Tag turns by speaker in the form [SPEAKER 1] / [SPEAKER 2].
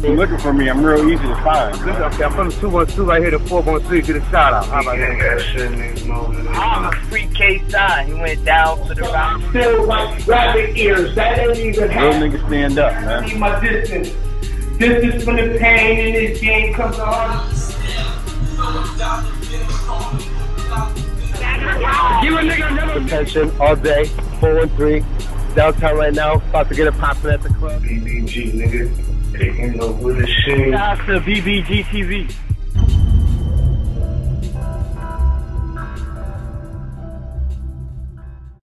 [SPEAKER 1] you're looking for me, I'm real easy to find.
[SPEAKER 2] Okay, I'm from the 212 right here to 413 to the shout out. How about that?
[SPEAKER 3] I'm a free K sign. He went down to the round.
[SPEAKER 4] Still like rabbit ears. That ain't even
[SPEAKER 1] Real
[SPEAKER 4] happening.
[SPEAKER 1] niggas stand up, man.
[SPEAKER 4] Need my distance. Distance from the pain in this game comes to heart.
[SPEAKER 2] Give a nigga another attention all day. 413. Downtown right now. About to get it popping at the club.
[SPEAKER 4] BBG, nigga. Taking over with the shit.
[SPEAKER 2] Shout out to BBG TV.